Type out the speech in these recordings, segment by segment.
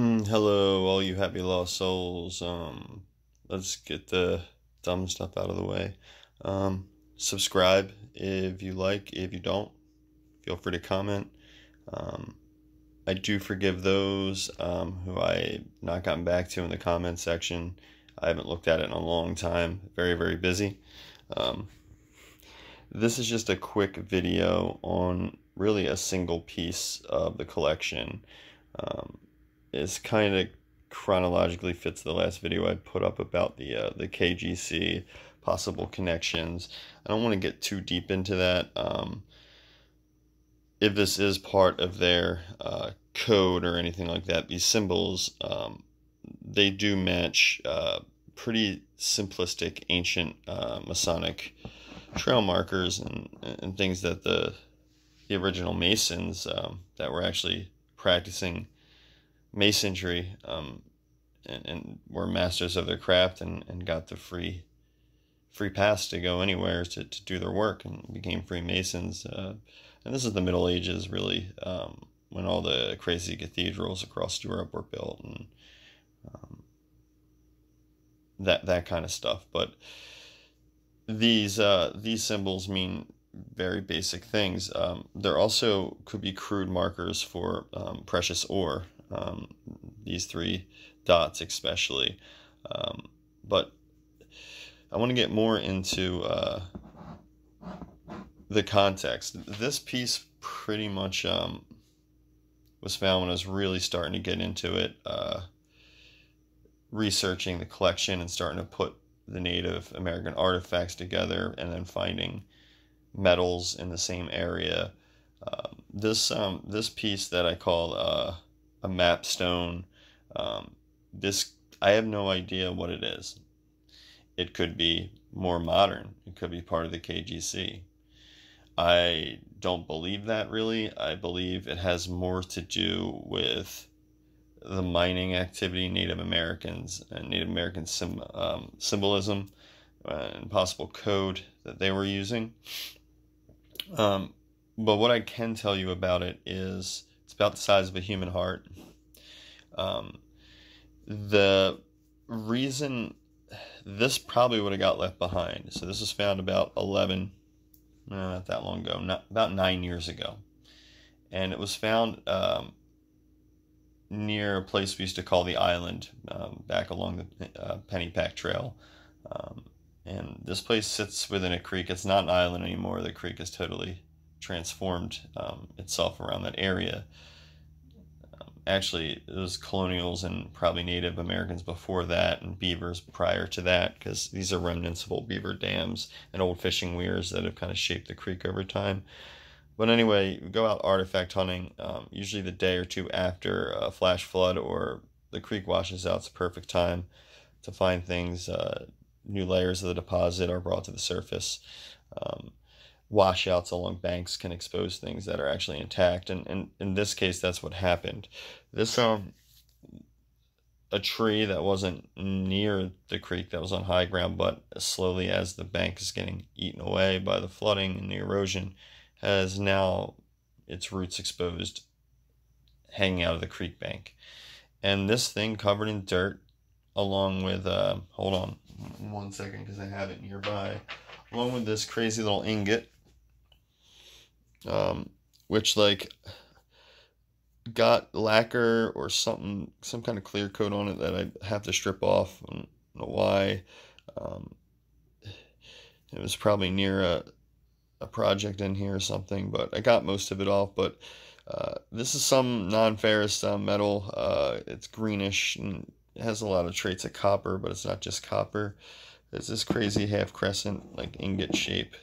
Mm, hello, all you happy lost souls. Um, let's get the dumb stuff out of the way. Um, subscribe if you like. If you don't, feel free to comment. Um, I do forgive those um, who I not gotten back to in the comment section. I haven't looked at it in a long time. Very very busy. Um, this is just a quick video on really a single piece of the collection. Um, is kind of chronologically fits the last video I put up about the uh, the KGC possible connections. I don't want to get too deep into that. Um, if this is part of their uh, code or anything like that, these symbols um, they do match uh, pretty simplistic ancient uh, Masonic trail markers and, and things that the the original Masons um, that were actually practicing masonry um, and, and, were masters of their craft and, and got the free free pass to go anywhere to, to do their work and became Freemasons. Uh, and this is the Middle Ages, really, um, when all the crazy cathedrals across Europe were built and um, that that kind of stuff. But these uh, these symbols mean very basic things. Um, there also could be crude markers for um, precious ore um, these three dots especially. Um, but I want to get more into uh, the context. This piece pretty much um, was found when I was really starting to get into it, uh, researching the collection and starting to put the Native American artifacts together and then finding metals in the same area. Um, this um, this piece that I call uh, a map stone. Um, this I have no idea what it is. It could be more modern. It could be part of the KGC. I don't believe that really. I believe it has more to do with the mining activity, Native Americans and Native American sim, um, symbolism uh, and possible code that they were using. Um, but what I can tell you about it is about the size of a human heart. Um, the reason this probably would have got left behind. So this was found about 11, not that long ago, not about nine years ago, and it was found um, near a place we used to call the Island, um, back along the uh, Pennypack Trail. Um, and this place sits within a creek. It's not an island anymore. The creek has totally transformed um, itself around that area. Actually, it was colonials and probably Native Americans before that, and beavers prior to that, because these are remnants of old beaver dams and old fishing weirs that have kind of shaped the creek over time. But anyway, go out artifact hunting, um, usually the day or two after a flash flood or the creek washes out. It's a perfect time to find things. Uh, new layers of the deposit are brought to the surface. Um, washouts along banks can expose things that are actually intact and, and in this case that's what happened. This um a tree that wasn't near the creek that was on high ground but slowly as the bank is getting eaten away by the flooding and the erosion has now its roots exposed hanging out of the creek bank. And this thing covered in dirt along with uh hold on one second because i have it nearby. Along with this crazy little ingot um, which like got lacquer or something, some kind of clear coat on it that I have to strip off. I don't know why. Um, it was probably near a, a project in here or something, but I got most of it off. But uh, this is some non-ferrous uh, metal. Uh, it's greenish and has a lot of traits of copper, but it's not just copper. It's this crazy half crescent, like ingot shape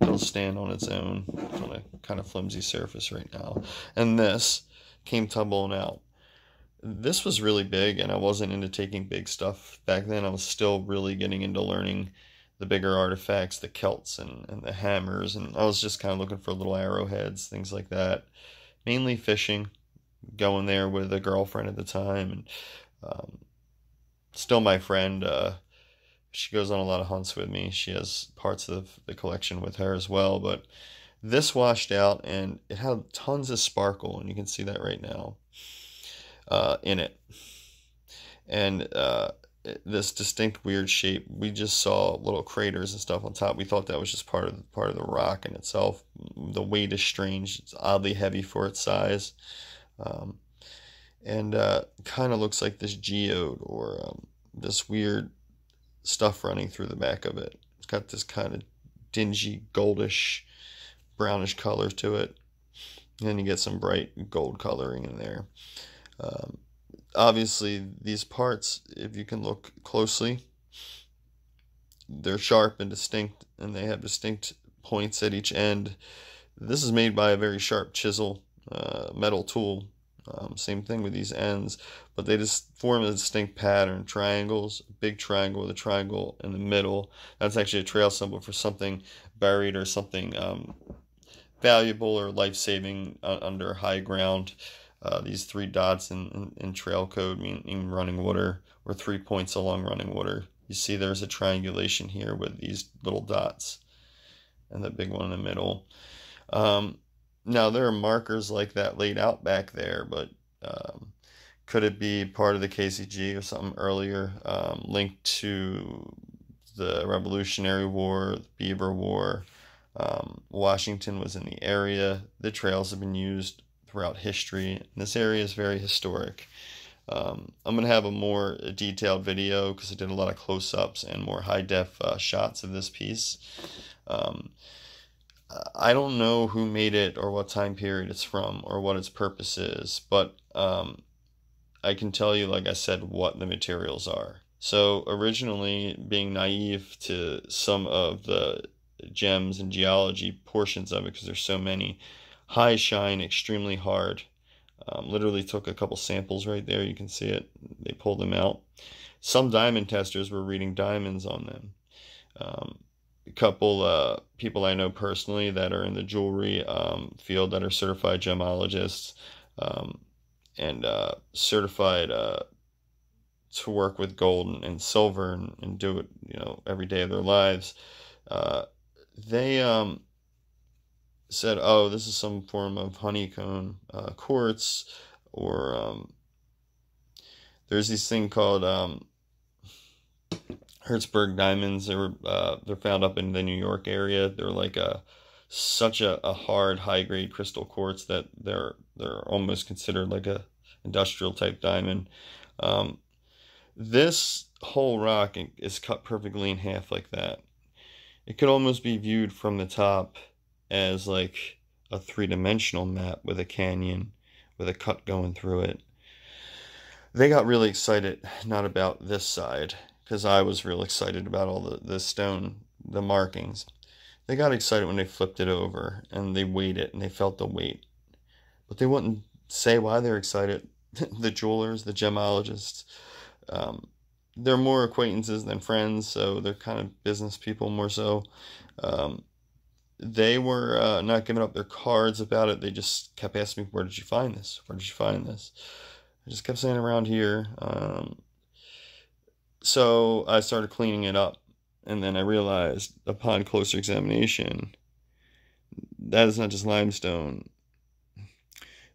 it'll stand on its own on a kind of flimsy surface right now. And this came tumbling out. This was really big, and I wasn't into taking big stuff back then. I was still really getting into learning the bigger artifacts, the celts and, and the hammers, and I was just kind of looking for little arrowheads, things like that. Mainly fishing, going there with a girlfriend at the time, and um, still my friend. Uh, she goes on a lot of hunts with me. She has parts of the collection with her as well. But this washed out and it had tons of sparkle, and you can see that right now. uh, in it. And uh, this distinct weird shape. We just saw little craters and stuff on top. We thought that was just part of the, part of the rock in itself. The weight is strange. It's oddly heavy for its size, um, and uh, kind of looks like this geode or um, this weird stuff running through the back of it. It's got this kind of dingy goldish brownish color to it. And then you get some bright gold coloring in there. Um, obviously, these parts, if you can look closely, they're sharp and distinct, and they have distinct points at each end. This is made by a very sharp chisel uh, metal tool. Um, same thing with these ends, but they just form a distinct pattern. Triangles, big triangle with a triangle in the middle. That's actually a trail symbol for something buried or something um, valuable or life saving uh, under high ground. Uh, these three dots in, in, in, trail code mean running water or three points along running water. You see there's a triangulation here with these little dots and the big one in the middle. Um, now there are markers like that laid out back there, but um, could it be part of the KCG or something earlier um, linked to the Revolutionary War, the Beaver War? Um, Washington was in the area. The trails have been used throughout history. this area is very historic. Um, I'm going to have a more detailed video because I did a lot of close ups and more high def uh, shots of this piece. Um, I don't know who made it or what time period it's from or what its purpose is, but um, I can tell you, like I said, what the materials are. So, originally, being naive to some of the gems and geology portions of it, because there's so many, high shine, extremely hard. Um, literally took a couple samples right there. You can see it. They pulled them out. Some diamond testers were reading diamonds on them. Um, couple uh, people I know personally that are in the jewelry um, field that are certified gemologists um, and uh, certified uh, to work with gold and, and silver and, and, do it, you know, every day of their lives. Uh, they um, said, oh, this is some form of honeycomb uh, quartz, or um, there's this thing called um, Herkimer diamonds. They were uh, they're found up in the New York area. They're like a such a, a hard high grade crystal quartz that they're they're almost considered like a industrial type diamond. Um, this whole rock is cut perfectly in half like that. It could almost be viewed from the top as like a three dimensional map with a canyon with a cut going through it. They got really excited, not about this side, because I was real excited about all the, the stone, the markings. They got excited when they flipped it over and they weighed it and they felt the weight. But they wouldn't say why they're excited. the jewelers, the gemologists, um, they're more acquaintances than friends, so they're kind of business people more so. Um, they were uh, not giving up their cards about it. They just kept asking me, "Where did you find this? Where did you find this?" I just kept saying around here. Um, so I started cleaning it up, and then I realized, upon closer examination, that is not just limestone.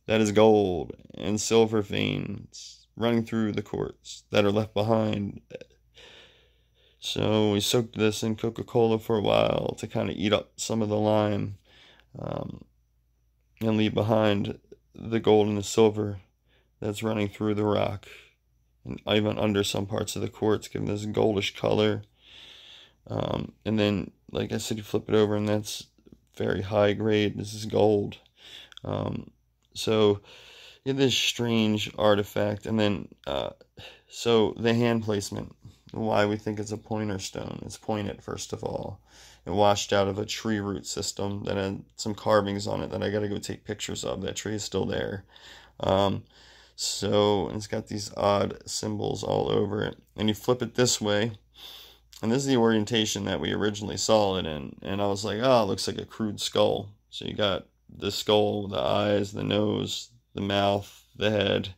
That is gold and silver veins running through the quartz that are left behind so we soaked this in Coca Cola for a while to kind of eat up some of the lime um, and leave behind the gold and the silver that's running through the rock and even under some parts of the quartz, giving this goldish color. Um, and then, like I said, you flip it over, and that's very high grade. This is gold. Um, so, yeah, this strange artifact. And then, uh, so the hand placement why we think it's a pointer stone. It's pointed, first of all. It washed out of a tree root system that had some carvings on it that I got to go take pictures of. That tree is still there. Um, so it's got these odd symbols all over it. And you flip it this way, and this is the orientation that we originally saw it in. And I was like, oh, it looks like a crude skull. So you got the skull, the eyes, the nose, the mouth, the head,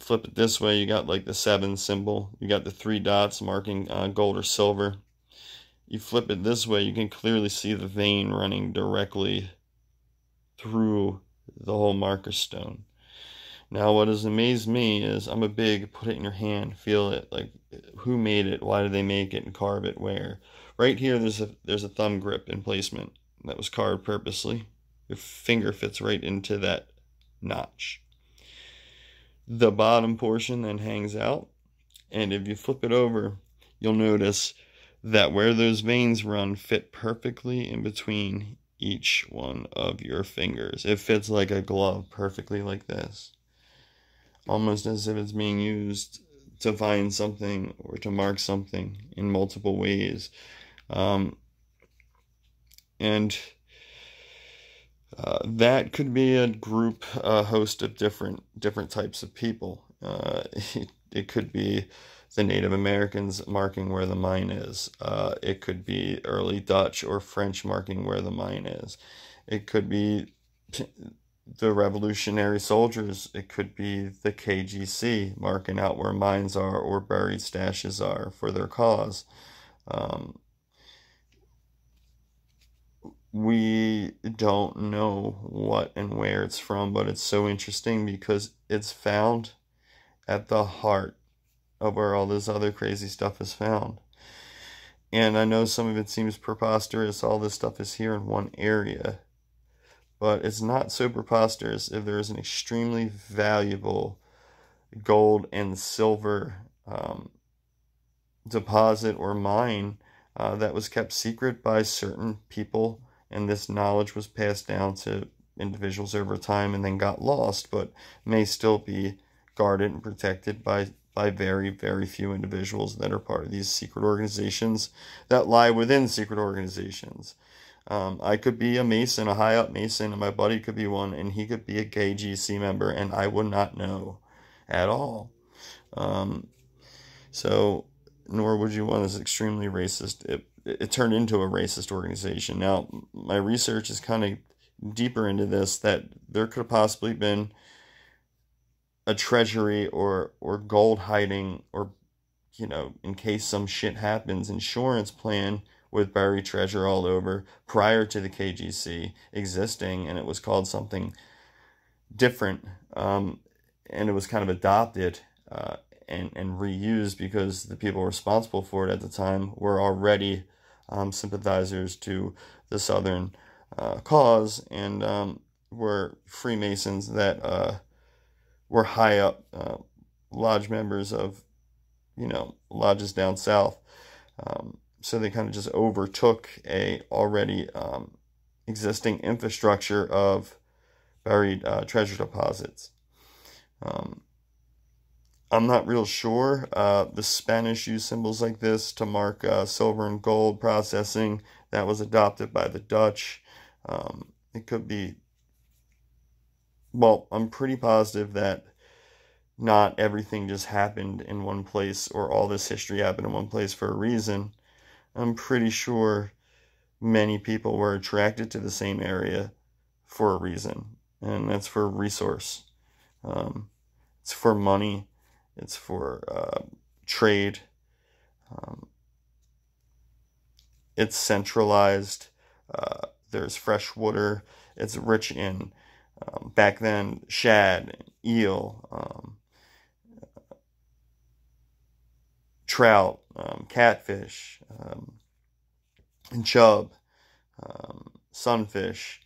flip it this way, you got like the seven symbol. You got the three dots marking uh, gold or silver. You flip it this way, you can clearly see the vein running directly through the whole marker stone. Now, what has amazed me is I'm a big put it in your hand, feel it, like who made it, why did they make it, and carve it where. Right here, there's a there's a thumb grip emplacement that was carved purposely. Your finger fits right into that notch. The bottom portion then hangs out, and if you flip it over, you'll notice that where those veins run fit perfectly in between each one of your fingers. It fits like a glove perfectly like this almost as if it's being used to find something or to mark something in multiple ways. Um, and uh, that could be a group, a host of different different types of people. Uh, it, it, could be the Native Americans marking where the mine is. Uh, it could be early Dutch or French marking where the mine is. It could be the revolutionary soldiers. It could be the KGC marking out where mines are or buried stashes are for their cause. Um, we don't know what and where it's from, but it's so interesting because it's found at the heart of where all this other crazy stuff is found. And I know some of it seems preposterous. All this stuff is here in one area but it's not so preposterous if there is an extremely valuable gold and silver um, deposit or mine uh, that was kept secret by certain people, and this knowledge was passed down to individuals over time and then got lost, but may still be guarded and protected by by very very few individuals that are part of these secret organizations that lie within secret organizations. Um, I could be a Mason, a high up Mason, and my buddy could be one, and he could be a KGC member, and I would not know at all. Um, so, nor would you want this extremely racist. It, it turned into a racist organization. Now, my research is kind of deeper into this that there could have possibly been a treasury or or gold hiding or you know in case some shit happens insurance plan with buried treasure all over prior to the KGC existing, and it was called something different, um, and it was kind of adopted uh, and and reused because the people responsible for it at the time were already um, sympathizers to the Southern uh, cause and um, were Freemasons that uh, were high up uh, lodge members of you know lodges down south. Um, so they kind of just overtook a already um, existing infrastructure of buried uh, treasure deposits. Um, I'm not real sure. Uh, the Spanish used symbols like this to mark uh, silver and gold processing. That was adopted by the Dutch. Um, it could be, well, I'm pretty positive that not everything just happened in one place or all this history happened in one place for a reason. I'm pretty sure many people were attracted to the same area for a reason, and that's for resource. Um, it's for money. It's for uh, trade. Um, it's centralized. Uh, there's fresh water. It's rich in um, back then shad, eel, um, trout, um, catfish, um, and chub, um, sunfish.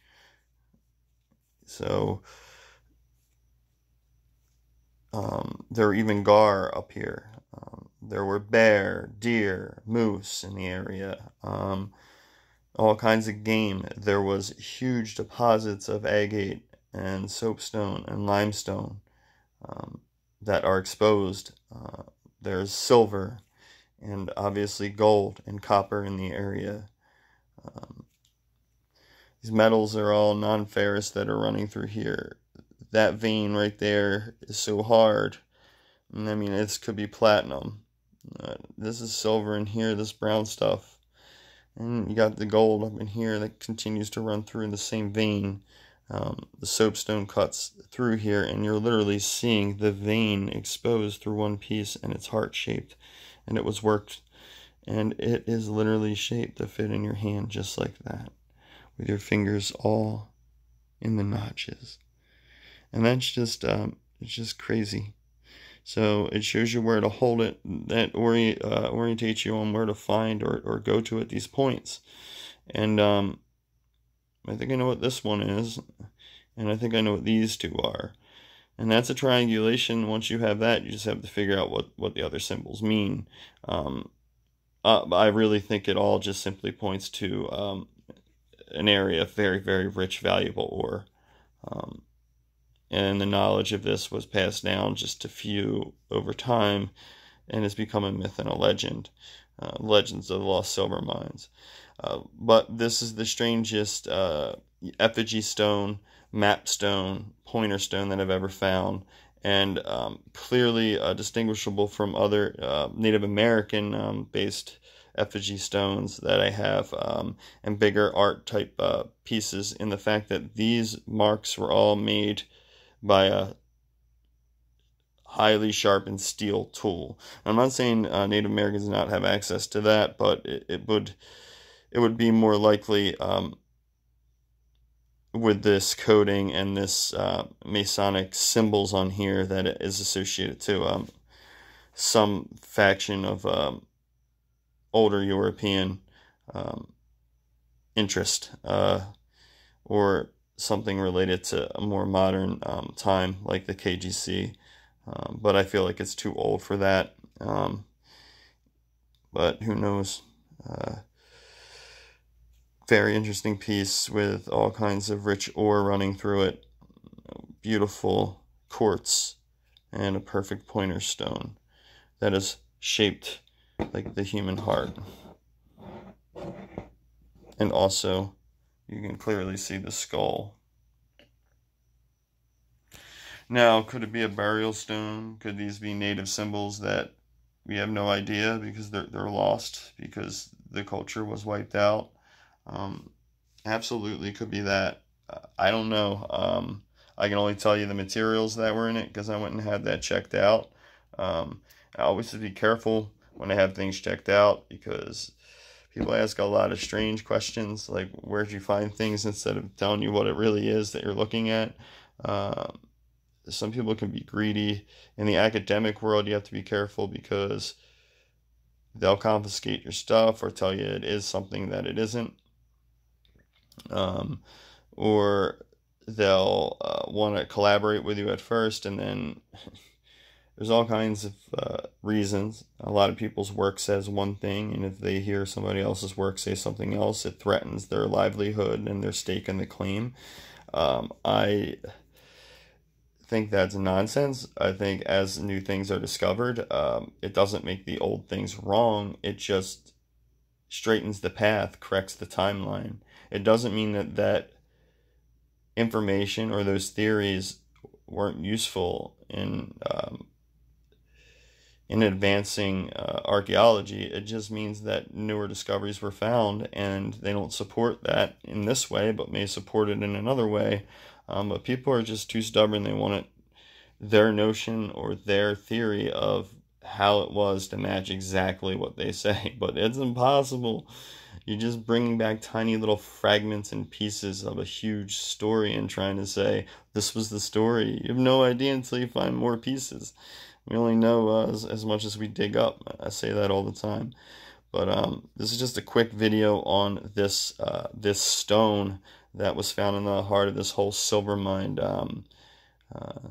So um, there were even gar up here. Um, there were bear, deer, moose in the area. Um, all kinds of game. There was huge deposits of agate and soapstone and limestone that are exposed. Uh, there's silver and obviously gold and copper in the area. Um, these metals are all non ferrous that are running through here. That vein right there is so hard. And I mean, this could be platinum. Uh, this is silver in here, this brown stuff. And you got the gold up in here that continues to run through in the same vein. Um, the soapstone cuts through here, and you're literally seeing the vein exposed through one piece, and it's heart shaped and it was worked and it is literally shaped to fit in your hand just like that with your fingers all in the notches and that's just um, It's just crazy. So it shows you where to hold it. That ori- uh, orientates you on where to find or, or go to at these points. And um, I think I know what this one is. And I think I know what these two are. And that's a triangulation. Once you have that, you just have to figure out what, what the other symbols mean. Um, uh, I really think it all just simply points to um, an area of very, very rich, valuable ore. Um, and the knowledge of this was passed down just to few over time and has become a myth and a legend. Uh, legends of the lost silver mines. Uh, but this is the strangest uh, effigy stone, map stone, pointer stone that I've ever found, and um, clearly uh, distinguishable from other uh, Native American um, based effigy stones that I have um, and bigger art type uh, pieces in the fact that these marks were all made by a highly sharpened steel tool. I'm not saying Native Americans not have access to that, but it, it would it would be more likely um, with this coding and this uh, Masonic symbols on here that it is associated to um, some faction of um, older European um, interest uh, or something related to a more modern um, time like the KGC. Um, but I feel like it's too old for that. But who knows? Uh, very interesting piece with all kinds of rich ore running through it. Beautiful quartz and a perfect pointer stone that is shaped like the human heart. And also, you can clearly see the skull. Now, could it be a burial stone? Could these be native symbols that we have no idea because they're, they're lost because the culture was wiped out? Um, absolutely could be that. I don't know. Um, I can only tell you the materials that were in it because I went and had that checked out. Um, I always be careful when I have things checked out because people ask a lot of strange questions like where'd you find things instead of telling you what it really is that you're looking at. Um, some people can be greedy. In the academic world, you have to be careful because they'll confiscate your stuff or tell you it is something that it isn't. Um, or they'll uh, want to collaborate with you at first and then there's all kinds of uh, reasons. A lot of people's work says one thing, and if they hear somebody else's work say something else, it threatens their livelihood and their stake in the claim. Um, I think that's nonsense. I think as new things are discovered, um, it doesn't make the old things wrong. It just straightens the path, corrects the timeline. It doesn't mean that that information or those theories weren't useful in um, in advancing uh, archaeology. It just means that newer discoveries were found, and they don't support that in this way, but may support it in another way. Um, but people are just too stubborn. They want it, their notion or their theory of how it was to match exactly what they say. But it's impossible. You're just bringing back tiny little fragments and pieces of a huge story and trying to say, this was the story. You have no idea until you find more pieces. We only know uh, as, as much as we dig up. I say that all the time. But um, this is just a quick video on this uh, this stone that was found in the heart of this whole silver mine um, uh,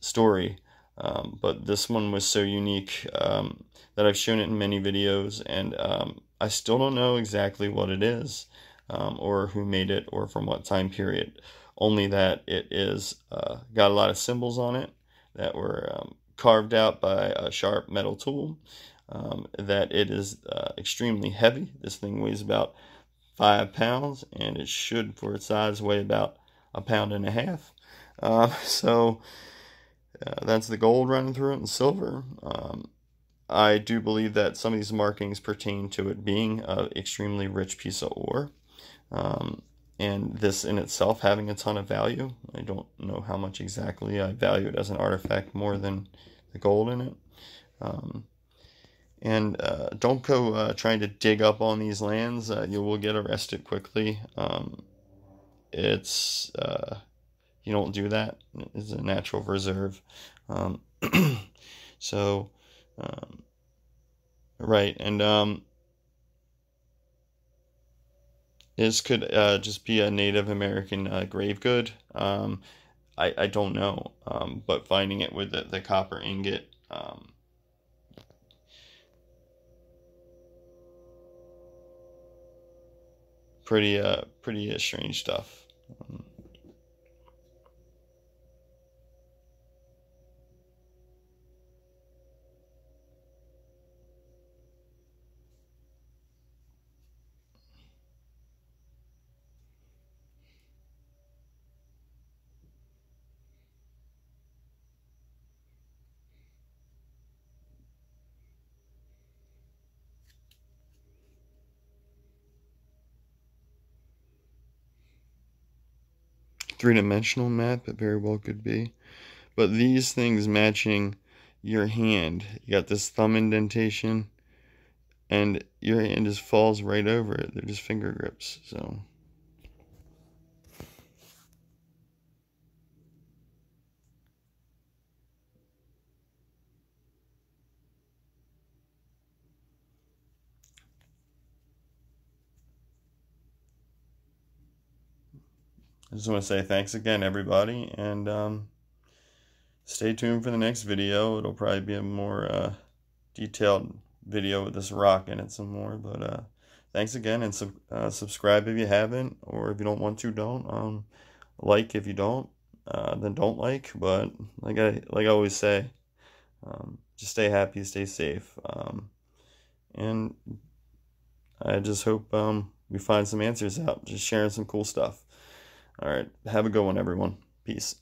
story. Um, but this one was so unique um, that I've shown it in many videos, and um, I still don't know exactly what it is, um, or who made it, or from what time period. Only that it is uh, got a lot of symbols on it, that were um, carved out by a sharp metal tool. Um, that it is uh, extremely heavy. This thing weighs about five pounds, and it should, for its size, weigh about a pound and a half. Uh, so uh, that's the gold running through it and silver. Um, I do believe that some of these markings pertain to it being an extremely rich piece of ore. Um, and this in itself having a ton of value. I don't know how much exactly I value it as an artifact more than the gold in it. Um, and uh, don't go uh, trying to dig up on these lands. Uh, you will get arrested quickly. Um, it's uh, you don't do that. It's a natural reserve. Um, so, um, right, and um, this could uh, just be a Native American uh, grave good. Um, I, I don't know, um, but finding it with the, the copper ingot. Um, pretty uh pretty uh, strange stuff. Three-dimensional map it very well could be. But these things matching your hand you got this thumb indentation and your hand just falls right over it. They're just finger grips so I just want to say thanks again, everybody, and um, stay tuned for the next video. It'll probably be a more uh, detailed video with this rock in it some more, but uh, thanks again, and sub uh, subscribe if you haven't, or if you don't want to, don't. Um, like if you don't, uh, then don't like, but like I, like I always say, um, just stay happy, stay safe, um, and I just hope um, we find some answers out, just sharing some cool stuff. All right. Have a good one, everyone. Peace.